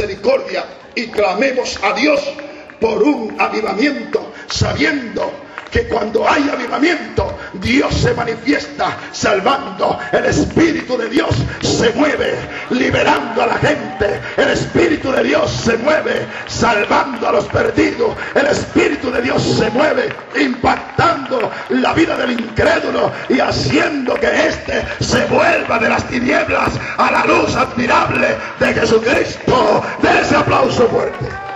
misericordia y clamemos a Dios por un avivamiento, sabiendo que cuando hay avivamiento, Dios se manifiesta salvando. El Espíritu de Dios se mueve, liberando a la gente. El Espíritu de Dios se mueve, salvando a los perdidos. El Espíritu de Dios se mueve, impactando la vida del incrédulo y haciendo que éste se vuelva de las tinieblas a la luz admirable de Jesucristo. De ese aplauso fuerte.